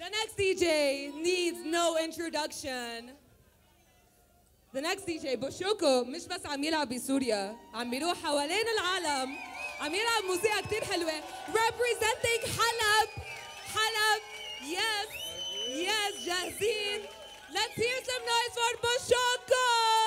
The next DJ needs no introduction. The next DJ بوشوكو مش بس عم يلعب بسوريا عم بيروح حوالين العالم عم يلعب موسيقى كتير حلوة representing حلب حلب yes yes جاهزين let's hear some noise for بوشوكو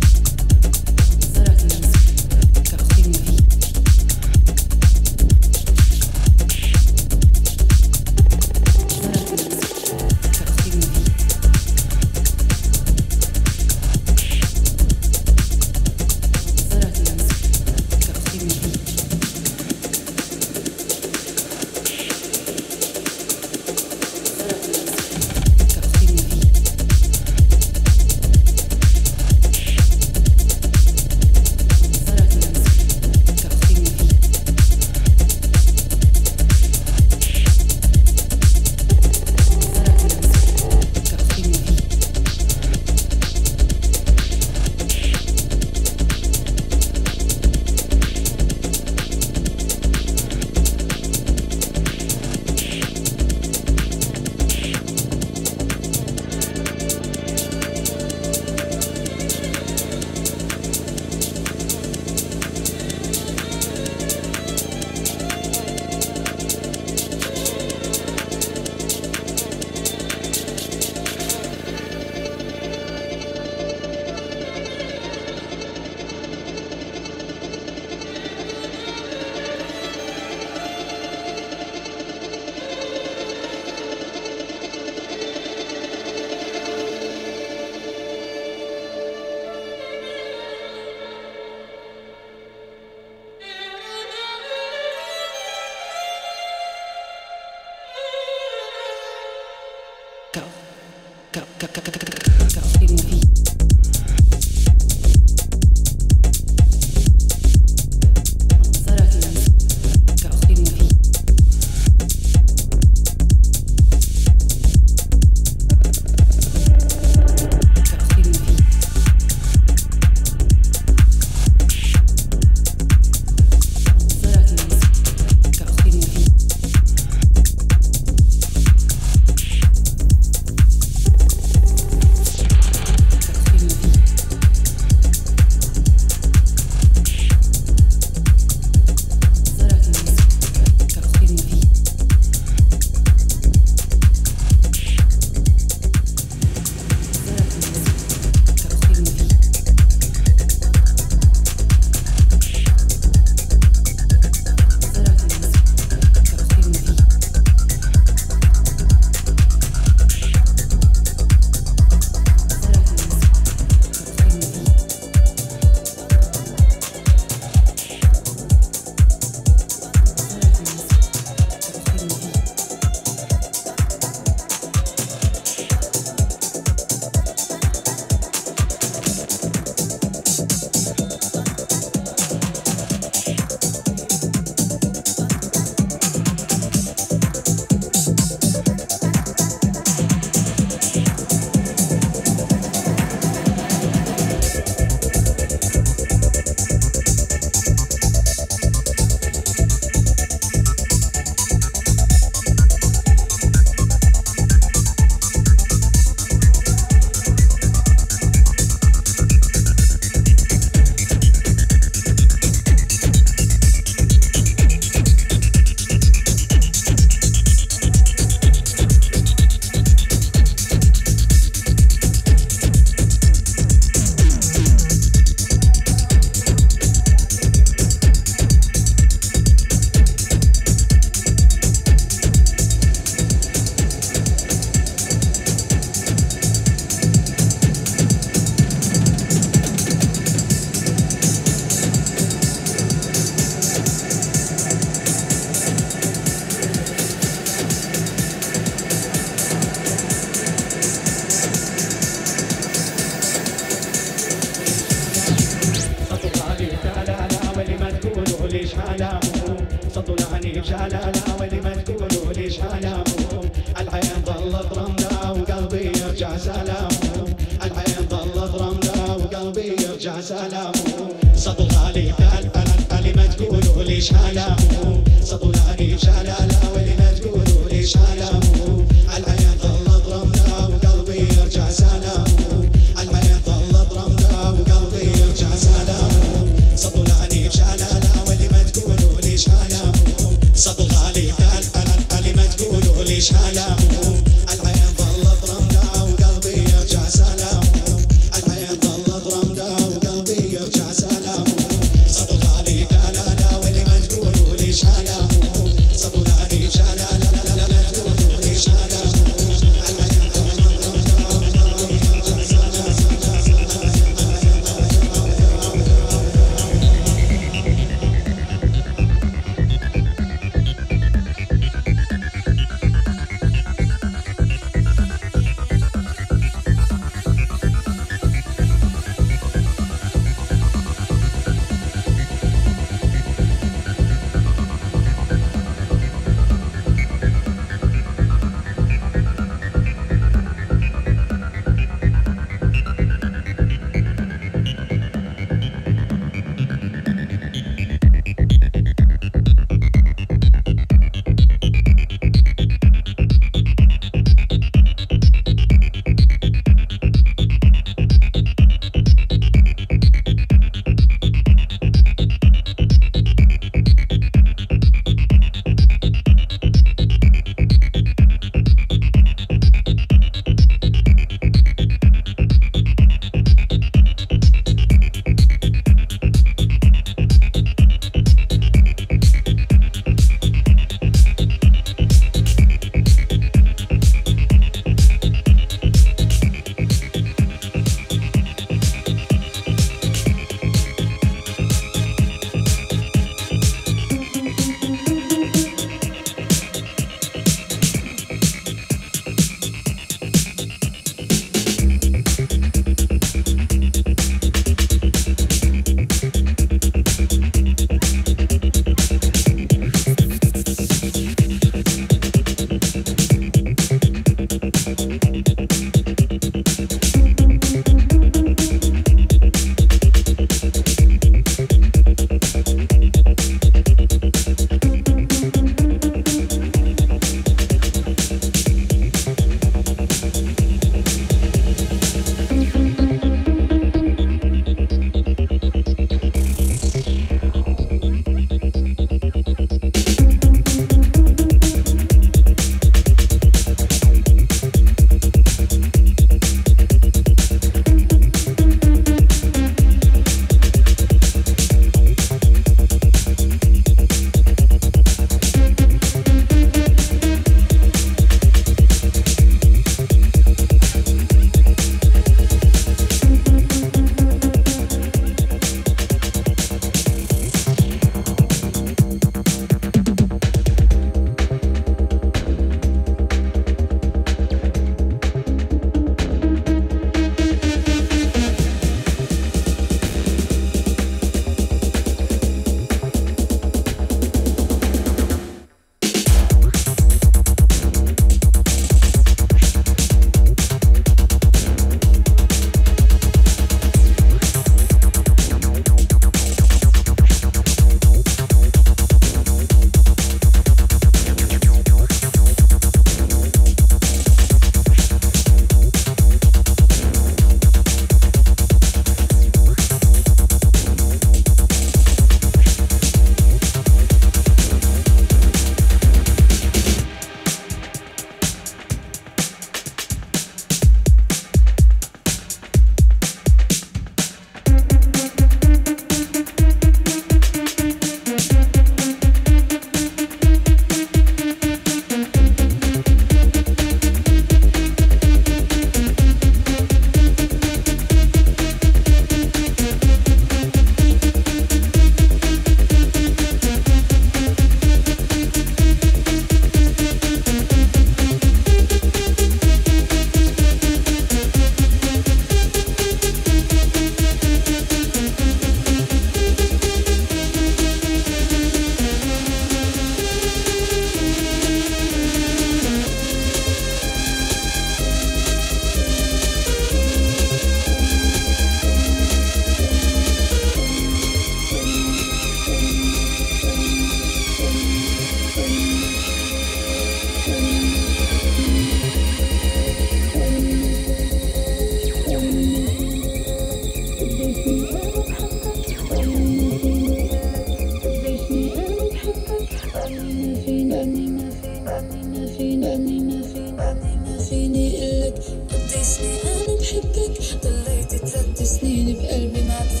فيني قلك قديش أنا بحبك ضليت ثلاث سنين بقلبي ما بتفهم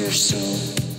your soul.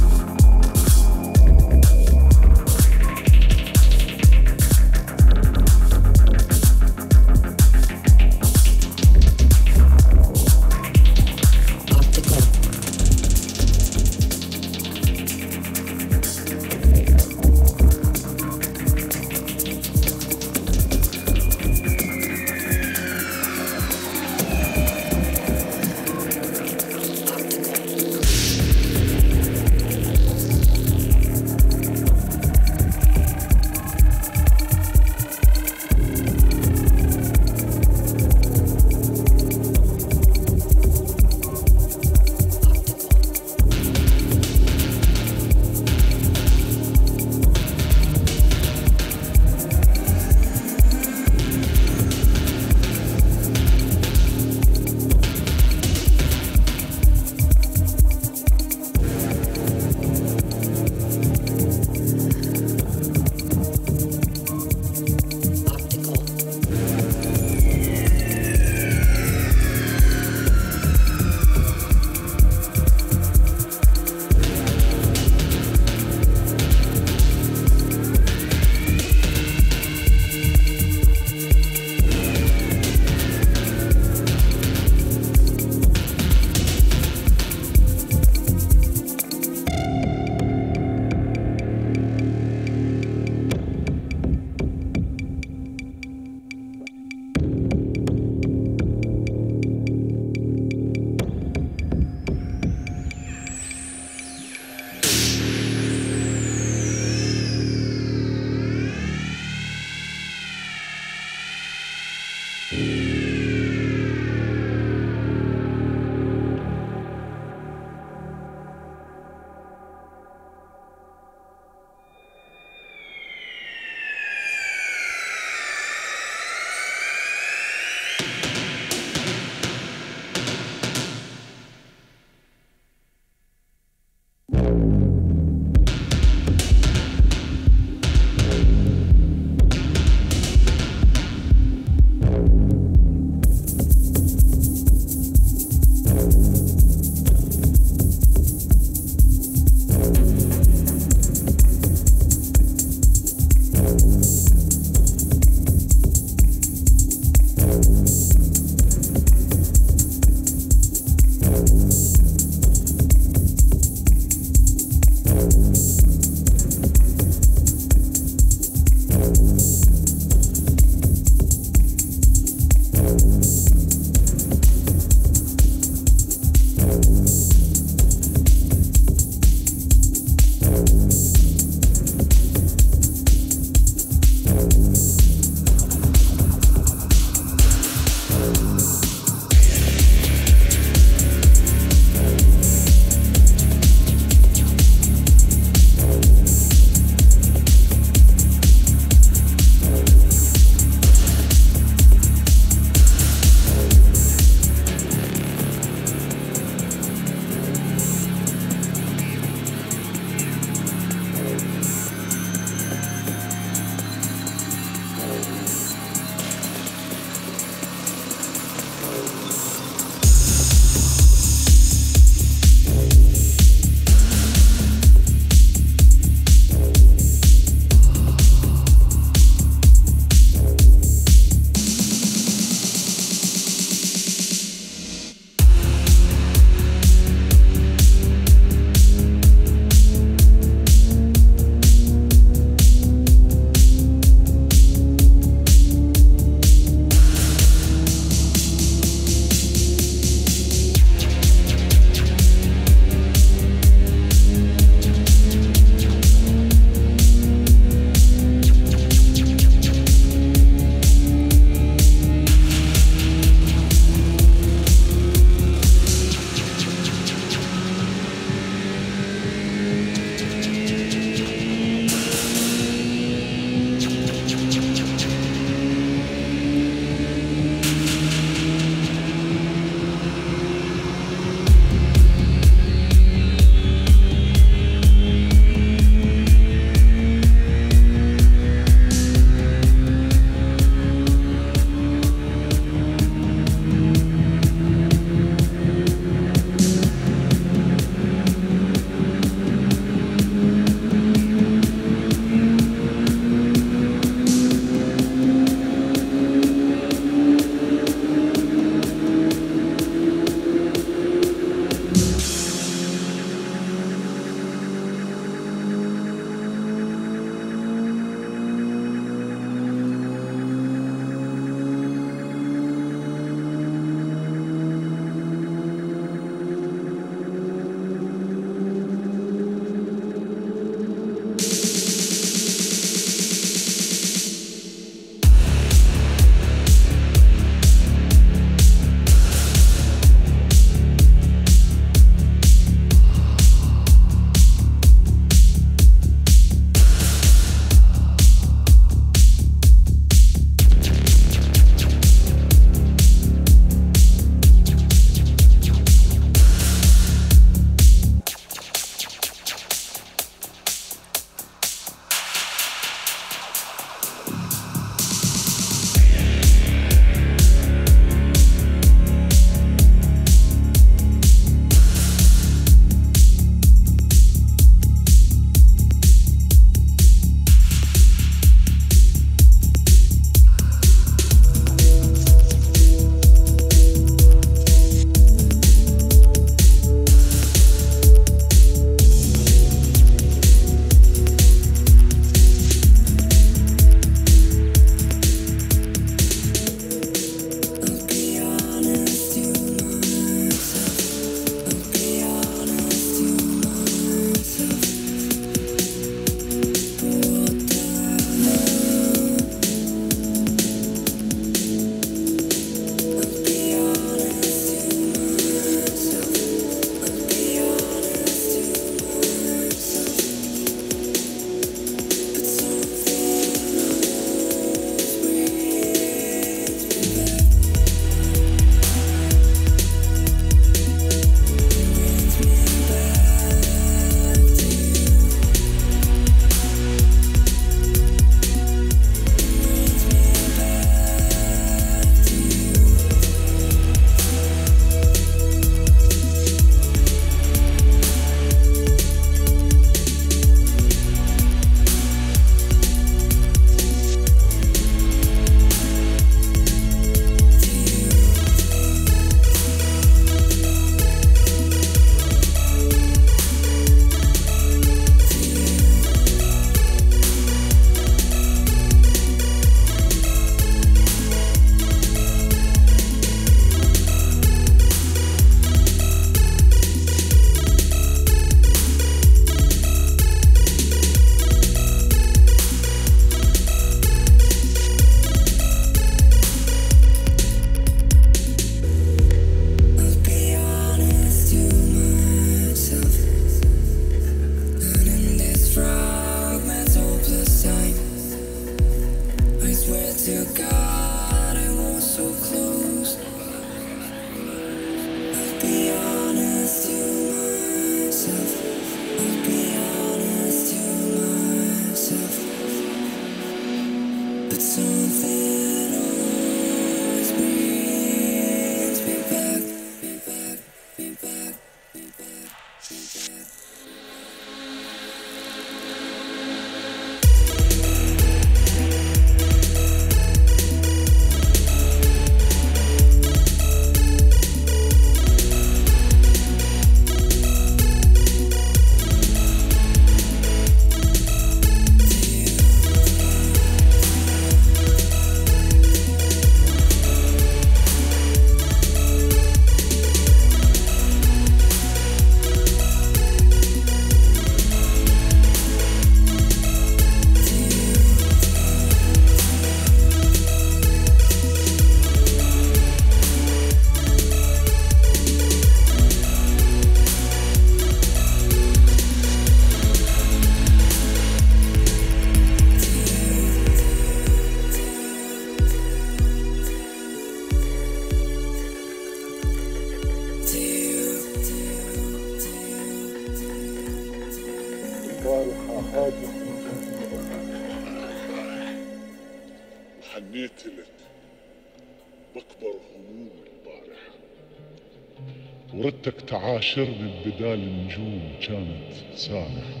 تعاشرني ببدال النجوم كانت سانحة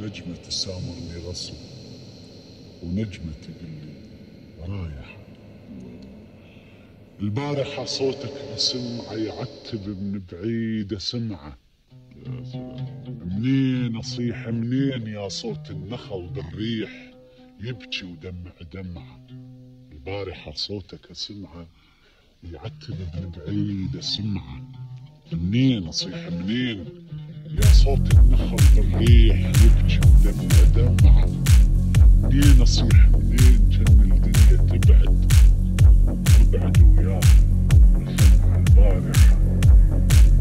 نجمة تسامرني غصب ونجمة تقلي رايح. البارحة صوتك بسمعة يعتب من بعيد اسمعه منين اصيح منين يا صوت النخل بالريح. يبكي ودمع دمعة. البارحة صوتك اسمعه يعتب من بعيد اسمعه منين؟ اصيح منين؟ يا صوت النخل بالريح يبكي ودمع دمعة منين اصيح منين؟ كان الدنيا تبعد. وابعد وياه سمع البارحة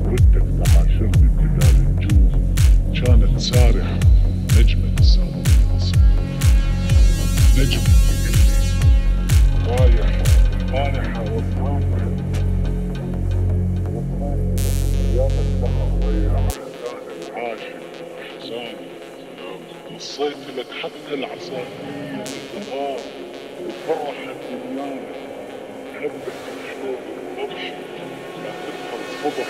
ردك تعاشرني ببدال النجوم كانت سارحة نجمة الغصب نجمة تقلي رايحة البارحة وصيت لك حتى العصافير الغار وفرح الدنيا حبك شوق البرش لا تدخل صبح